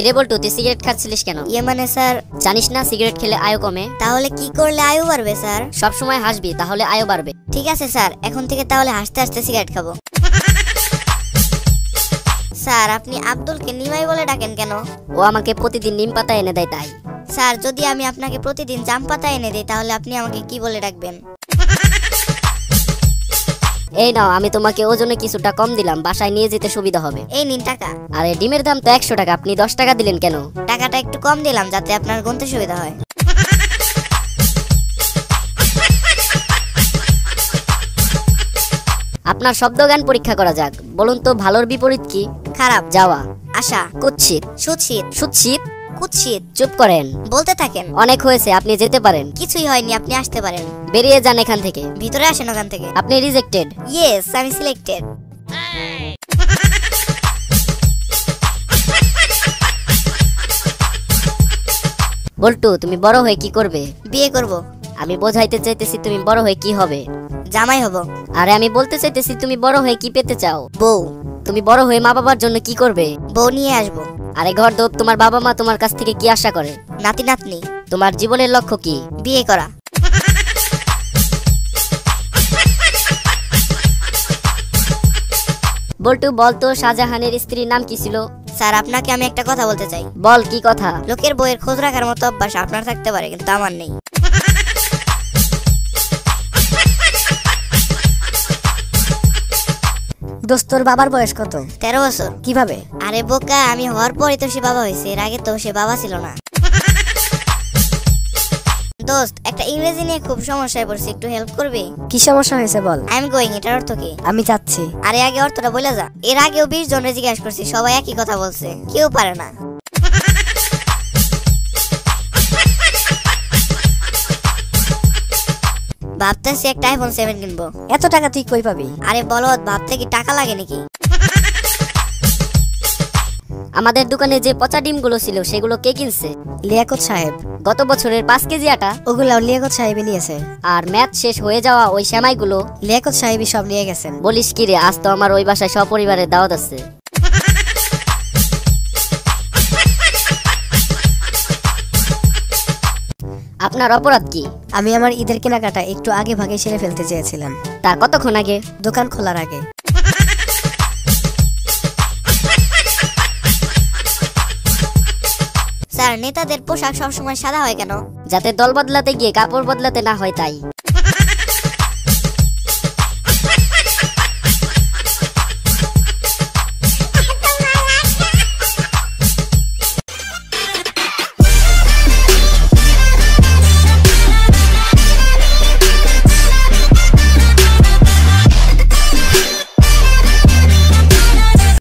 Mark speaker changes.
Speaker 1: কিরে বলটু তুই সিগারেট খাচ্ছিলিস কেন?
Speaker 2: ইয়ে মানে স্যার।
Speaker 1: জানিস না সিগারেট খেলে আয়ু কমে?
Speaker 2: তাহলে কি করলে আয়ু বাড়বে স্যার?
Speaker 1: সব সময় হাসবি তাহলে আয়ু বাড়বে।
Speaker 2: ঠিক আছে স্যার। এখন থেকে তাহলে হাসতে হাসতে সিগারেট খাব। স্যার আপনি আব্দুলকে নিমাই বলে ডাকেন কেন?
Speaker 1: ও আমাকে প্রতিদিন নিম পাতা এনে দেয় তাই।
Speaker 2: স্যার যদি আমি আপনাকে প্রতিদিন জাম পাতা এনে দিই তাহলে আপনি আমাকে কি বলে ডাকবেন?
Speaker 1: এই নাও আমি তোমাকে ওজনে কিছুটা কম দিলাম বাসায় নিয়ে যেতে সুবিধা হবে।
Speaker 2: এই নিন টাকা।
Speaker 1: আরে ডিমের দাম তো একশো টাকা আপনি দশ টাকা দিলেন কেন?
Speaker 2: টাকাটা একটু কম দিলাম যাতে আপনার গুনতে সুবিধা হয়।
Speaker 1: আপনার শব্দগান পরীক্ষা করা যাক। বলুন তো ভালোর বিপরীত কি?
Speaker 2: খারাপ।
Speaker 1: যাওয়া।
Speaker 2: আশা।
Speaker 1: কুৎসিত।
Speaker 2: সুৎসিত
Speaker 1: সুৎসিত
Speaker 2: কুৎসিত
Speaker 1: চুপ করেন।
Speaker 2: বলতে থাকেন,
Speaker 1: অনেক হয়েছে, আপনি যেতে পারেন।
Speaker 2: কিছুই হয়নি, আপনি আসতে পারেন।
Speaker 1: বেরিয়ে যান এখান থেকে।
Speaker 2: ভিতরে আসেন ওখান থেকে।
Speaker 1: আপনি রিজেক্টেড
Speaker 2: ইয়েস আমি সিলেক্টেড
Speaker 1: বল্টু, তুমি বড় হয়ে কি করবে?
Speaker 2: বিয়ে করব।
Speaker 1: আমি বোঝাইতে চাইতেছি তুমি বড় হয়ে কি হবে।
Speaker 2: জামাই হব।
Speaker 1: আরে, আমি বলতে চাইতেছি তুমি বড় হয়ে কি পেতে চাও?
Speaker 2: বউ।
Speaker 1: তুমি বড় হয়ে মা বাবার জন্য কি করবে?
Speaker 2: বউ নিয়ে আসব।
Speaker 1: আরে ঘর দোপ তোমার বাবা মা তোমার কাছ থেকে কি আশা করে?
Speaker 2: নাতি নাতনি।
Speaker 1: তোমার জীবনের লক্ষ্য কি?
Speaker 2: বিয়ে করা।
Speaker 1: বল্টু বলতো শাহজাহানের স্ত্রীর নাম কি ছিল?
Speaker 2: স্যার আপনাকে আমি একটা কথা বলতে চাই।
Speaker 1: বল কি কথা?
Speaker 2: লোকের বইয়ের খোঁজ রাখার মতো অভ্যাস আপনার থাকতে পারে কিন্তু আমার নেই।
Speaker 3: দোস্তর বাবার বয়স কত?
Speaker 2: তেরো বছর।
Speaker 3: কীভাবে?
Speaker 2: আরে বোকা আমি হওয়ার পরে তো সে বাবা হয়েছে এর আগে তো সে বাবা ছিল না। দোস্ত একটা ইংরেজি নিয়ে খুব সমস্যায় পড়ছি একটু হেল্প করবি?
Speaker 3: কি সমস্যা হয়েছে বল।
Speaker 2: আই এম গোয়িং এটার অর্থ কি?
Speaker 3: আমি যাচ্ছি।
Speaker 2: আরে আগে অর্থটা বলে যা। এর আগেও বিশ জনের জিজ্ঞাসা করছি সবাই একই কথা বলছে কেউ পারে না। ভাবতেছি একটা আইফোন সেভেন কিনবো।
Speaker 3: এত টাকা তুই কই পাবি?
Speaker 2: আরে বলদ ভাবতে কি টাকা লাগে নাকি?
Speaker 1: আমাদের দোকানে যে পচা ডিমগুলো ছিল সেগুলো কে কিনছে?
Speaker 3: লিয়াকত সাহেব।
Speaker 1: গত বছরের পাঁচ কেজি আটা।
Speaker 3: ওগুলা লিয়াকত সাহেবই নিয়েছে।
Speaker 1: আর ম্যাচ শেষ হয়ে যাওয়া ওই সেমাইগুলো
Speaker 3: লিয়াকত সাহেবই সব নিয়ে গেছেন।
Speaker 1: বলিস কি রে আজ তো আমার ওই বাসায় সপরিবারের দাওয়াত আছে। আপনার অপরাধ কি?
Speaker 3: আমি আমার ঈদের কেনাকাটা একটু আগে ভাগে সেরে ফেলতে চেয়েছিলাম।
Speaker 1: তা কতক্ষণ আগে?
Speaker 3: দোকান খোলার আগে।
Speaker 2: স্যার নেতাদের পোশাক সবসময় সাদা হয় কেন?
Speaker 1: যাতে দল বদলাতে গিয়ে কাপড় বদলাতে না হয় তাই।